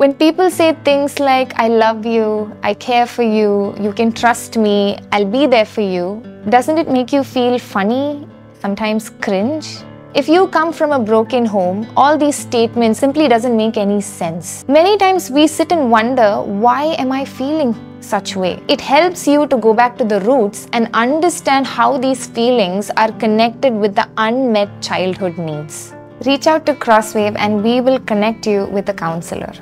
When people say things like, I love you, I care for you, you can trust me, I'll be there for you, doesn't it make you feel funny, sometimes cringe? If you come from a broken home, all these statements simply doesn't make any sense. Many times we sit and wonder, why am I feeling such way? It helps you to go back to the roots and understand how these feelings are connected with the unmet childhood needs. Reach out to Crosswave and we will connect you with a counselor.